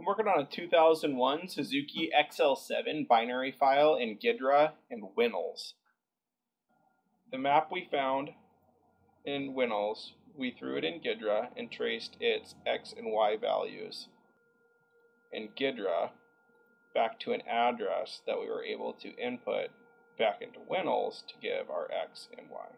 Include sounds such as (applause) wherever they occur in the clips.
I'm working on a 2001 Suzuki XL7 binary file in Ghidra and WinOLS. The map we found in WinOLS, we threw it in Ghidra and traced its x and y values in Ghidra back to an address that we were able to input back into WinOLS to give our x and y.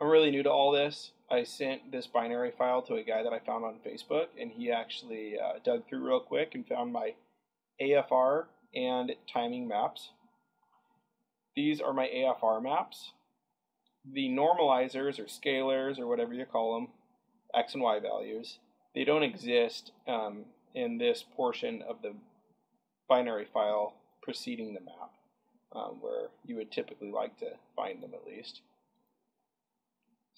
I'm really new to all this. I sent this binary file to a guy that I found on Facebook, and he actually uh, dug through real quick and found my AFR and timing maps. These are my AFR maps. The normalizers or scalars or whatever you call them, x and y values, they don't exist um, in this portion of the binary file preceding the map, um, where you would typically like to find them at least.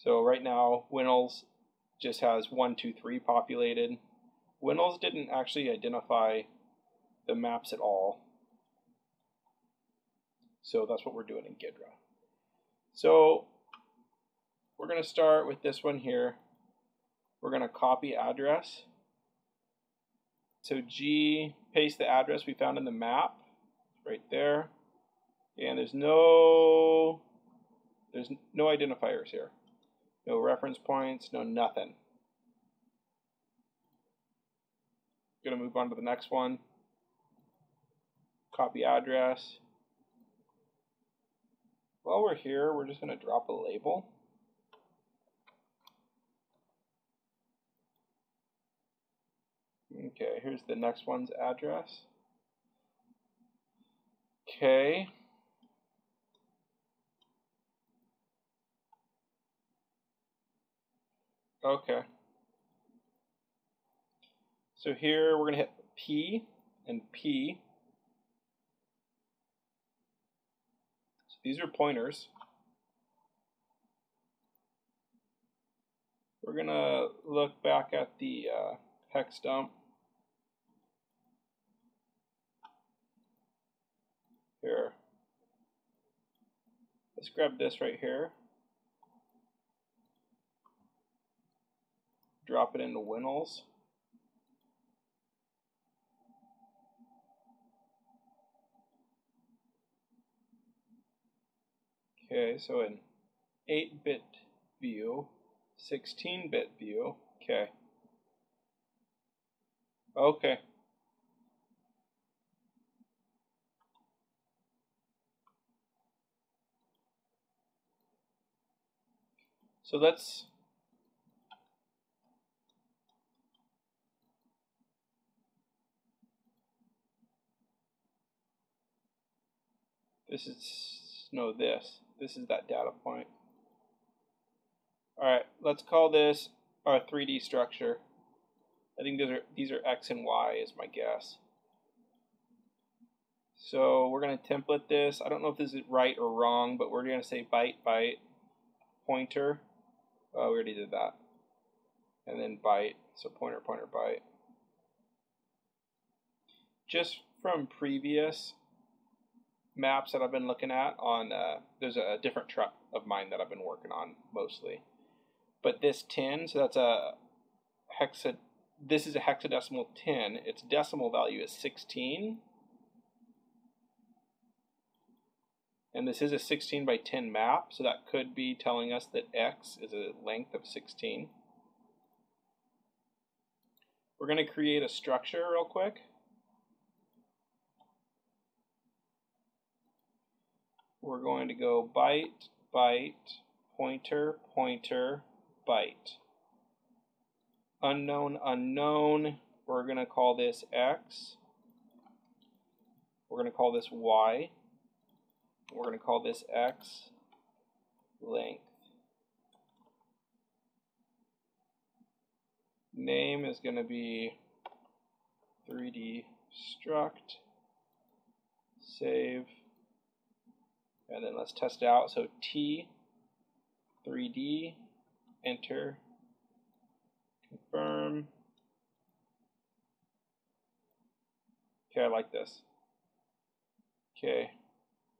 So right now, WinOLS just has 1, 2, 3 populated. WinOLS didn't actually identify the maps at all. So that's what we're doing in Ghidra. So we're going to start with this one here. We're going to copy address. So G, paste the address we found in the map, right there. And there's no, there's no identifiers here. No reference points, no nothing. Gonna move on to the next one. Copy address. While we're here, we're just gonna drop a label. Okay, here's the next one's address. Okay. Okay. So here we're going to hit P and P. So these are pointers. We're going to look back at the uh, hex dump. Here. Let's grab this right here. Drop it into WinOLS. Okay, so an 8-bit view, 16-bit view, okay. Okay. So let's This is no this. This is that data point. Alright, let's call this our 3D structure. I think these are these are X and Y is my guess. So we're going to template this. I don't know if this is right or wrong, but we're going to say byte, byte, pointer. Oh, we already did that. And then byte, so pointer, pointer, byte. Just from previous maps that I've been looking at on, uh, there's a different truck of mine that I've been working on mostly. But this 10, so that's a hexa, this is a hexadecimal 10. Its decimal value is 16. And this is a 16 by 10 map, so that could be telling us that x is a length of 16. We're going to create a structure real quick. We're going to go byte, byte, pointer, pointer, byte. Unknown, unknown, we're going to call this x. We're going to call this y. We're going to call this x length. Name is going to be 3D struct. Save. And then let's test it out. So T, 3D, enter, confirm. Okay, I like this. Okay,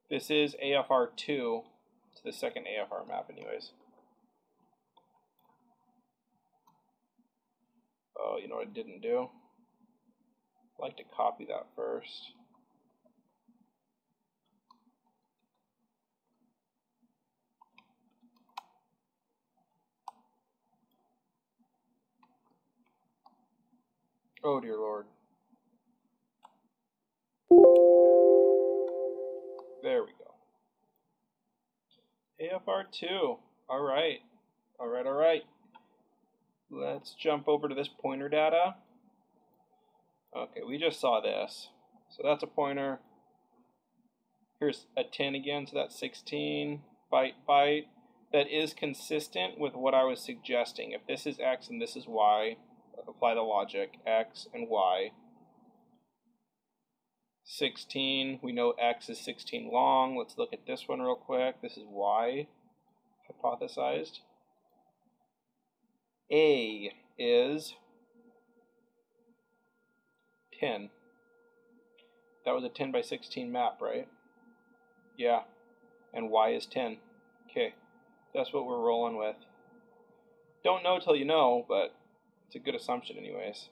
this is AFR2 to the second AFR map anyways. Oh, you know what I didn't do? I'd like to copy that first. Oh dear lord. There we go. AFR2. Alright. Alright, alright. Let's jump over to this pointer data. Okay, we just saw this. So that's a pointer. Here's a 10 again, so that's 16. Byte, byte. That is consistent with what I was suggesting. If this is X and this is Y, apply the logic. X and Y. 16, we know X is 16 long. Let's look at this one real quick. This is Y, hypothesized. A is 10. That was a 10 by 16 map, right? Yeah. And Y is 10. Okay. That's what we're rolling with. Don't know till you know, but it's a good assumption anyways.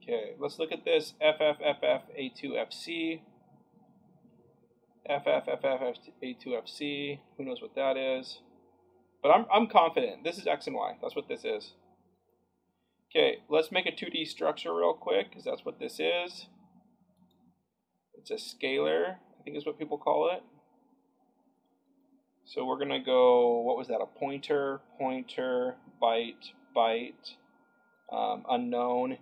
Okay, let's look at this FFFF A2FC. FFFF A2FC. Who knows what that is? But I'm, I'm confident. This is X and Y. That's what this is. Okay, let's make a 2D structure real quick, because that's what this is. It's a scalar, I think is what people call it. So we're going to go, what was that, a pointer, pointer, byte, byte, um, unknown,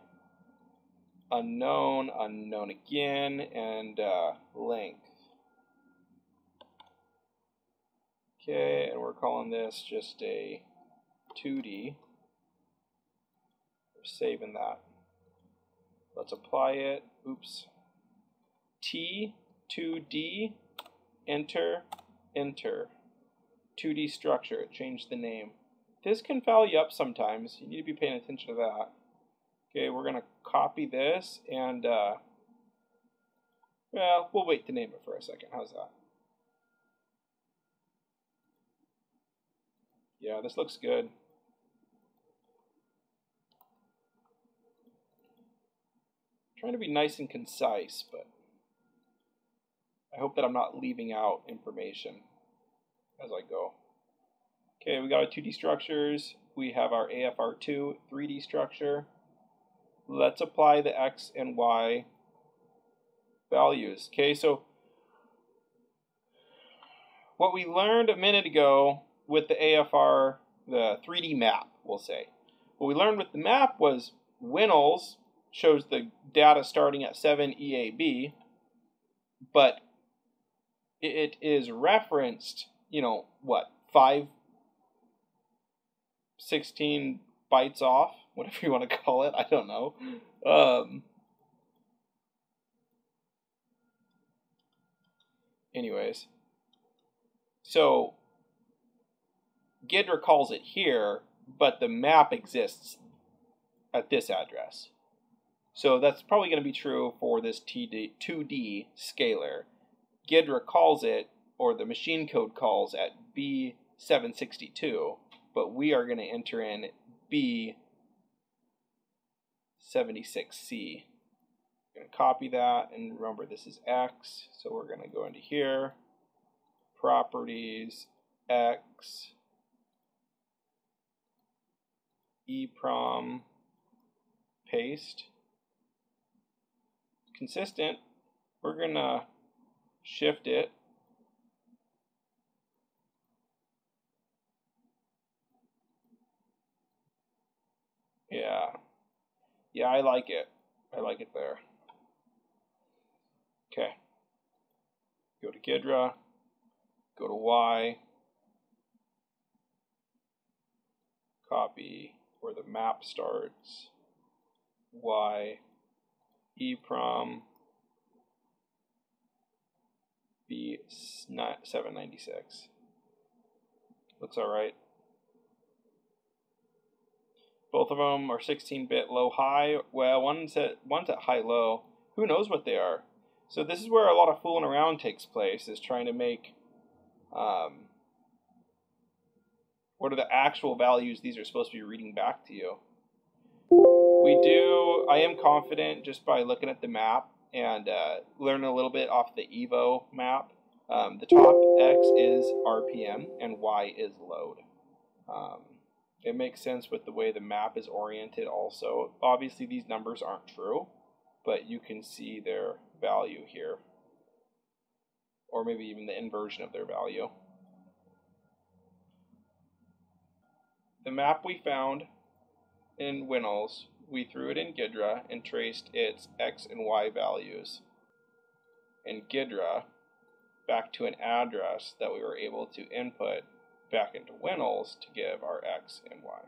unknown, unknown again, and uh, length. Okay, and we're calling this just a 2D. We're saving that. Let's apply it. Oops. T, 2D, enter, enter. 2D structure, change the name. This can foul you up sometimes. You need to be paying attention to that. Okay, we're going to copy this and, uh, well, we'll wait to name it for a second. How's that? Yeah, this looks good. trying to be nice and concise, but I hope that I'm not leaving out information as I go. Okay, we got our 2D structures. We have our AFR2 3D structure. Let's apply the X and Y values. Okay, so what we learned a minute ago with the AFR, the 3D map, we'll say. What we learned with the map was WinOLS shows the data starting at 7 EAB, but it is referenced, you know, what, 5, 16 bytes off, (laughs) whatever you want to call it, I don't know. Um, anyways, so Ghidra calls it here, but the map exists at this address. So that's probably going to be true for this TD, 2D scalar. Ghidra calls it, or the machine code calls at B762, but we are going to enter in B76C. We're going to copy that, and remember this is X, so we're going to go into here, properties, X, EEPROM, paste. Consistent, we're going to shift it. Yeah. Yeah, I like it. I like it there. Okay. Go to Ghidra. Go to Y. Copy where the map starts, Y, EEPROM, B796. Looks alright. Both of them are 16-bit low-high. Well, one's at, one's at high-low. Who knows what they are? So this is where a lot of fooling around takes place, is trying to make um, what are the actual values these are supposed to be reading back to you. We do, I am confident just by looking at the map and uh, learning a little bit off the Evo map. Um, the top X is RPM and Y is load. Um, it makes sense with the way the map is oriented also. Obviously these numbers aren't true, but you can see their value here. Or maybe even the inversion of their value. The map we found in WinOLS, we threw it in Ghidra and traced its x and y values in Ghidra back to an address that we were able to input back into WinOLS to give our x and y.